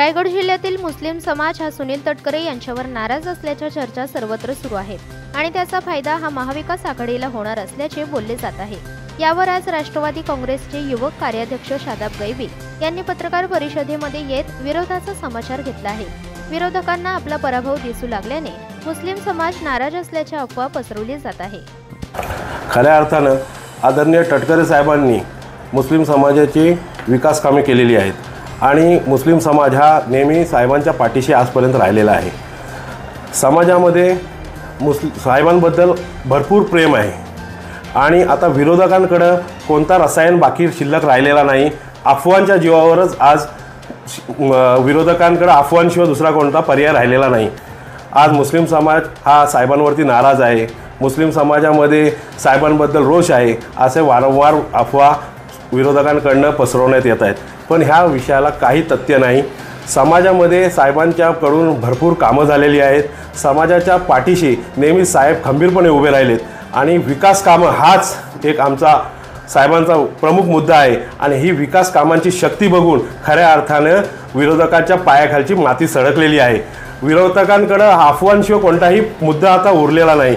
रायगड जिल्ह्यातील मुस्लिम समाज हा सुनील तटकरे यांच्यावर नाराज असल्याच्या चर्चा सर्वत्र सुरू आहेत आणि त्याचा फायदा हा महाविकास आघाडीला होणार असल्याचे बोलले जात आहे. यावर आज राष्ट्रवादी काँग्रेसचे युवक कार्याध्यक्ष शादाब गैबी यांनी पत्रकार परिषदेमध्ये येत विरोधाचा समाचार घेतला आहे. विरोधकांना आपला पराभव दिसू लागल्याने मुस्लिम समाज नाराज असल्याच्या अफवा पसरवली जात आहे. खऱ्या अर्थानं आदरणीय तटकरे साहेबांनी मुस्लिम समाजाची विकास कामे केलेली आहेत. आणि मुस्लिम समाज हा नेहमी साहेबांच्या पाठीशी आजपर्यंत राहिलेला आहे. समाजामध्ये मुस्लि साहेबांबद्दल भरपूर प्रेम आहे. आणि आता विरोधकांकडं कोणता रसायन बाकी शिल्लक राहिलेला नाही अफवांच्या जीवावरच आज विरोधकांकडं अफवांशिवाय दुसरा कोणता पर्याय राहिलेला नाही. आज मुस्लिम समाज हा साहेबांवरती नाराज आहे. मुस्लिम समाजामध्ये साहेबांबद्दल रोष आहे असे वारंवार अफवा विरोधकांकडनं पसरवण्यात येत आहेत. पण ह्या विषयाला काही तथ्य नाही. समाजामध्ये साहेबांच्याकडून भरपूर कामं झालेली आहेत. समाजाच्या पाठीशी नेहमी साहेब खंबीरपणे उभे राहिलेत. आणि विकास कामं हाच एक आमचा साहेबांचा प्रमुख मुद्दा आहे. आणि ही विकास कामांची शक्ती बघून खऱ्या अर्थानं विरोधकांच्या पायाखालची माती सडकलेली आहे. विरोधकांकडं अफवांशिवाय कोणताही मुद्दा आता उरलेला नाही.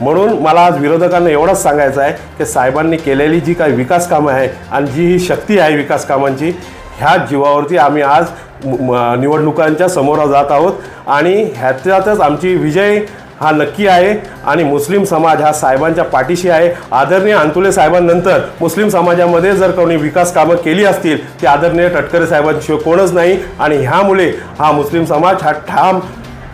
म्हणून मला आज विरोधकांना एवढंच सांगायचं आहे की साहेबांनी केलेली जी काही विकास कामं आहे आणि जी ही शक्ती आहे विकास कामांची ह्या जीवावरती आम्ही आज म- निवडणुकांच्या समोर जात आहोत. आणि ह्याच्यातच आमची विजय हा नक्की आहे आणि मुस्लिम समाज हा साहेबांच्या पाठीशी आहे. आदरणीय अंतुले साहेबांनंतर मुस्लिम समाजामध्ये जर कोणी विकास कामं केली असतील ती आदरणीय टटकरे साहेबांशिवाय कोणच नाही. आणि ह्यामुळे हा मुस्लिम समाज हा ठाम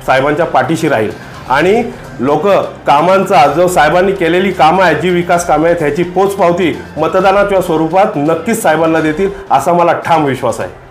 साहेबांच्या पाठीशी राहील. आणि लोक कामांचा जो साहेबांनी केलेली कामं आहेत जी विकास कामं आहेत ह्याची पोचपावती मतदानाच्या स्वरूपात नक्कीच साहेबांना देतील असा मला ठाम विश्वास आहे.